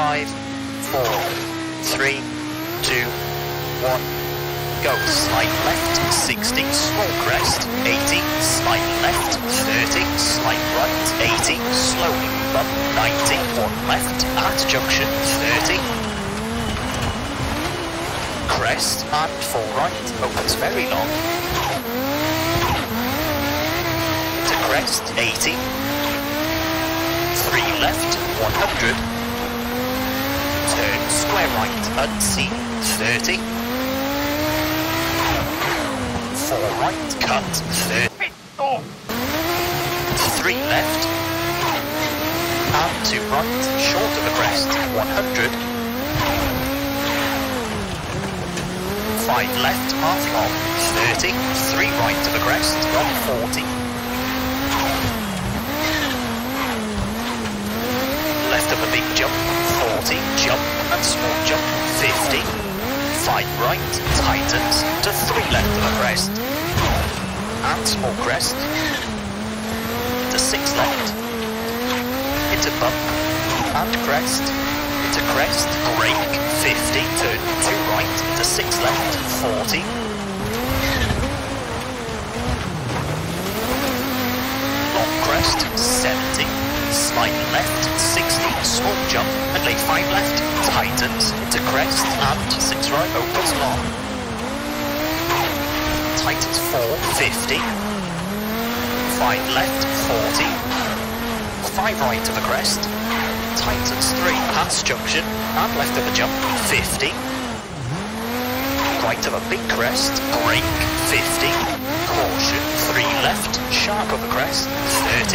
five, four, three, two, one. Go slide left, 60, small crest, 80, slide left, 30, slide right, 80, slowly bump, 90, one left, at junction, 30. Crest, and four right, oh, opens very long. To crest, 80. Three left, 100. Turn square right, unseen, 30 four right, cut, third, oh. three left, and two right, short of the crest, 100, five left, half long, 30, three right to the crest, on 40, left of a big jump, 40, jump, and small 50, 5 right, tightens to 3 left of the crest, and small crest, to 6 left, into bump, and crest, into crest, brake, 50, turn 2 right, to 6 left, 40, long crest, 70, slide left, 60, small jump, and lay 5 left, tightens, into crest, and 6 right, oh, opens long. Tightens 4, 50, 5 left, 40, 5 right to the crest, tightens 3, pass junction, and left of the jump, 50, right of a big crest, brake, 50, caution, 3 left, sharp of the crest,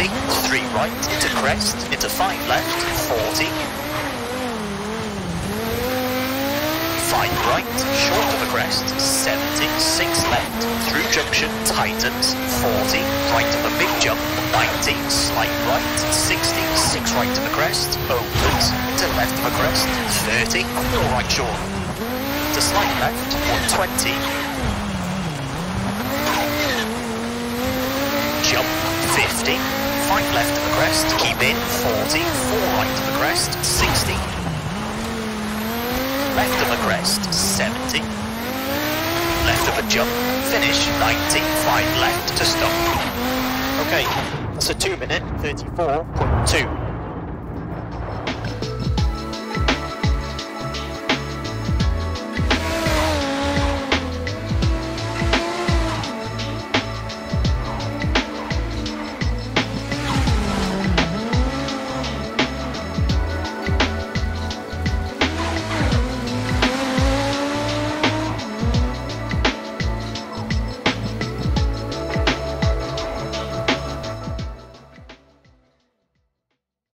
30, 3 right, into crest, into 5 left, 40, 5 right, short of the crest, 70, 6 left, through junction, tightens, 40, right of a big jump, 90, slight right, 60, 6 right to the crest, opens, to left of a crest, 30, all right short, to slight left, 120, jump, 50, 5 left of the crest, keep in, 40, 4 right of the crest, 60, left of the crest, 70, left of a jump, finish, 90, 5 left to stop. Okay, that's a 2 minute, 34.2.